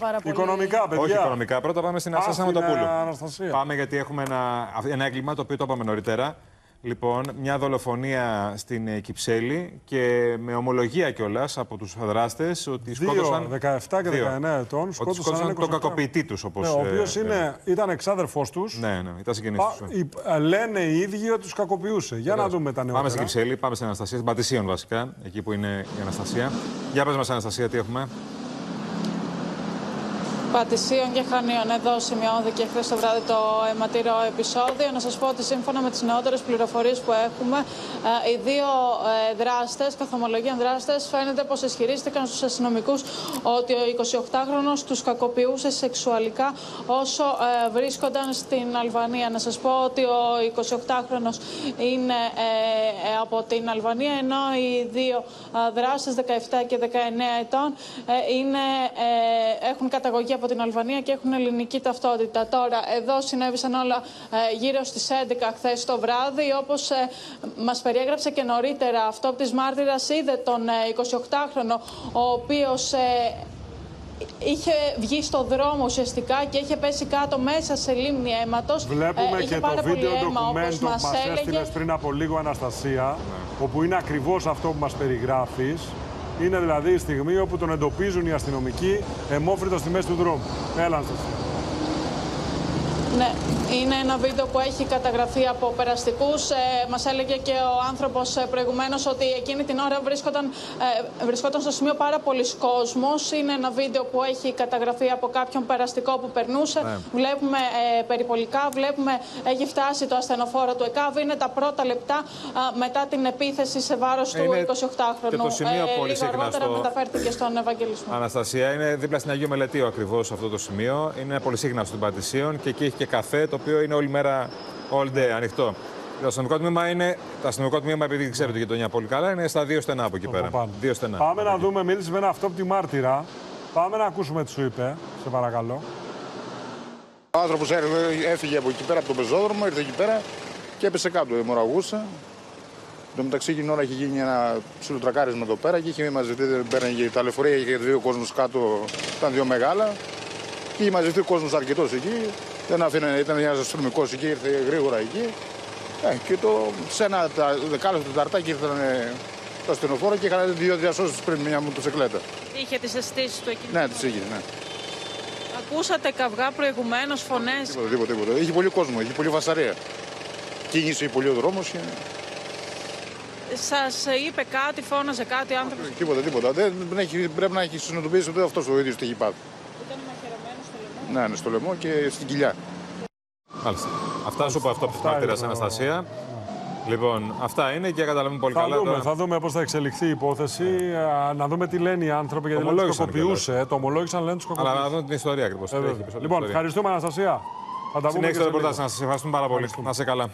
Πάρα πολύ. Οικονομικά, παιδιά. Όχι οικονομικά. Πρώτα πάμε στην Α, Αναστασία στην, Μοτοπούλου. ε, Αναστασία. Πάμε γιατί έχουμε ένα, ένα έγκλημα το οποίο το είπαμε νωρίτερα. Λοιπόν, μια δολοφονία στην ε, Κυψέλη και με ομολογία κιόλας από τους δράστες ότι σκότωσαν. Δύο, 17 και 19 δύο. ετών, Ότι σκότωσαν, σκότωσαν έναν τον 28. κακοποιητή τους, όπως. Ναι, ο οποίος ήταν εξάδερφός τους. Ναι, ναι, ήταν συγγενής Πα- τους. οι- ε, λένε οι ίδιοι ότι τους κακοποιούσε. Για να δούμε τα Πάμε νεότερα. στην Κυψέλη, πάμε στην Αναστασία, στην Πατησίων βασικά, εκεί που είναι η Αναστασία. Για πες μας Αναστασία, τι έχουμε. Πατησίων και Χανίων. Εδώ σημειώθηκε χθες το βράδυ το αιματηρό επεισόδιο. Να σας πω ότι σύμφωνα με τις νεότερες πληροφορίες που έχουμε, ε, οι δύο δράστες, καθομολογίαν δράστες, φαίνεται πως ισχυρίστηκαν στους αστυνομικούς ότι ο 28χρονο τους κακοποιούσε σεξουαλικά όσο ε, βρίσκονταν στην Αλβανία. Να σας πω ότι ο 28χρονο είναι ε, ε, από την Αλβανία, ενώ οι δύο δράστες, 17 και 19 ετών, ε, είναι, ε, έχουν καταγωγή από την Αλβανία και έχουν ελληνική ταυτότητα. Τώρα, εδώ συνέβησαν όλα ε, γύρω στις 11 χθες το βράδυ. Όπως ε, μας περιέγραψε και νωρίτερα αυτό της μάρτυρας, είδε τον ε, 28χρονο, ο οποίος ε, είχε βγει στο δρόμο ουσιαστικά και είχε πέσει κάτω μέσα σε λίμνη αίματος. Βλέπουμε Ε, είχε και το πάρα πολύ βίντεο αίμα, όπως ντοκουμέντο που μας μας έλεγε. έστειλες πριν από λίγο Αναστασία, Ναι. όπου είναι ακριβώς αυτό που μας περιγράφεις. Είναι δηλαδή η στιγμή όπου τον εντοπίζουν οι αστυνομικοί εμόφριτο στη μέση του δρόμου. Έλα Αναστασία. Ναι, είναι ένα βίντεο που έχει καταγραφεί από περαστικούς. Ε, Μας έλεγε και ο άνθρωπος προηγουμένως ότι εκείνη την ώρα βρίσκονταν, ε, βρισκόταν στο σημείο πάρα πολλοί κόσμος. Είναι ένα βίντεο που έχει καταγραφεί από κάποιον περαστικό που περνούσε. Βλέπουμε ε, περιπολικά, βλέπουμε έχει φτάσει το ασθενοφόρο του ΕΚΑΒ. Είναι τα πρώτα λεπτά α, μετά την επίθεση σε βάρος του Είναι 28χρονου. και το σημείο πολύ λίγο συχνά αργότερα στο- μεταφέρθηκε στον Ευαγγελισμό. Αναστασία είναι δίπλα στην Αγίου Μελετίου ακριβώς αυτό το σημείο. Είναι πολυσύγναστο των Πατησίων και εκεί έχει και καφέ το οποίο είναι όλη μέρα all day ανοιχτό. Το αστυνομικό τμήμα είναι, το αστυνομικό τμήμα, επειδή ξέρω τη γειτονιά πολύ καλά, είναι στα δύο στενά από εκεί πέρα. πάνω. Δύο στενά. Πάμε να δούμε, μίλησε με ένα αυτόπτη μάρτυρα. Πάμε να ακούσουμε τι σου είπε, σε παρακαλώ. Ο άνθρωπος έφυγε από εκεί πέρα από τον πεζόδρομο, ήρθε εκεί πέρα και έπεσε κάτω. Αιμορραγούσε. Εν τω μεταξύ εκείνη την ώρα είχε γίνει ένα ψιλοτρακάρισμα εδώ πέρα και είχε μαζευτεί, πέρανε τα λεωφορεία, είχε δύο κόσμο κάτω, ήταν δύο μεγάλα. Και είχε μαζευτεί ο κόσμος αρκετός εκεί. Δεν αφήνε, ήταν ένας αστυνομικός εκεί, ήρθε γρήγορα εκεί. Ε, και το, σε ένα τα- δεκάλεπτο ταρτάκι ήρθαν ε, το ασθενοφόρο και είχαν δύο διασώσει πριν μια μοτοσυκλέτα. Είχε τις αισθήσεις του εκεί. Ναι, τις είχε, ναι. Ακούσατε καυγά προηγουμένως, φωνές; Τίποτα, τίποτα, τίποτα. Είχε πολύ κόσμο, είχε πολύ βασαρία. Κίνησε πολύ ο δρόμος και. Σας είπε κάτι, φώναζε κάτι άνθρωπος; Τίποτα, τίποτα. Δεν, δεν έχει, πρέπει να έχει συνειδητοποιήσει ότι αυτός ο ίδιος τι έχει πάθει. Ήταν μαχαιρωμένο στο λαιμό. Ναι, ναι, στο λαιμό και στην κοιλιά. Μάλιστα. Αυτά σου είπα αυτό που Αυτά μάρτυρα είναι, Αναστασία. Λοιπόν, αυτά είναι και καταλαβαίνουμε πολύ Θα καλά. δούμε, τώρα. θα δούμε πώς θα εξελιχθεί η υπόθεση. Α, Να δούμε τι λένε οι άνθρωποι, γιατί λένε τους Ομολόγησαν κακοποιούσε. ε, Το ομολόγησαν, λένε τους Αλλά να κακοποιούσε. δούμε την ιστορία ακριβώς. Ε, βέβαια. Λοιπόν, ευχαριστούμε Αναστασία. Θα τα πούμε Συνέχισε και το σε λίγο. ρεπορτάζ. Να σα ευχαριστούμε πάρα πολύ. Να είσαι καλά.